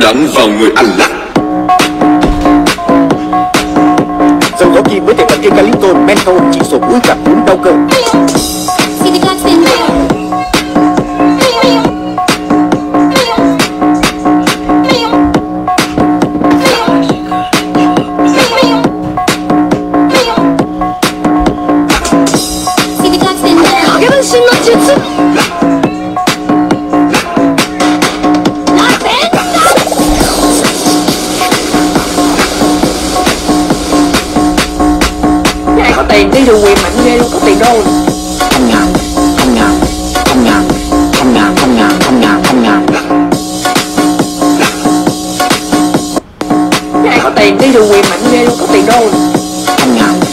đánh vào người anh lắc Dầu gõ kim với thể phần eucalyptol menthol, chỉ số mũi cảm cúm đau cơ. tiền tiêu dùng quyền mạnh ghê luôn, có tiền đô cái này có tiền tiêu dùng quyền mạnh ghê luôn, có tiền đô không ngờ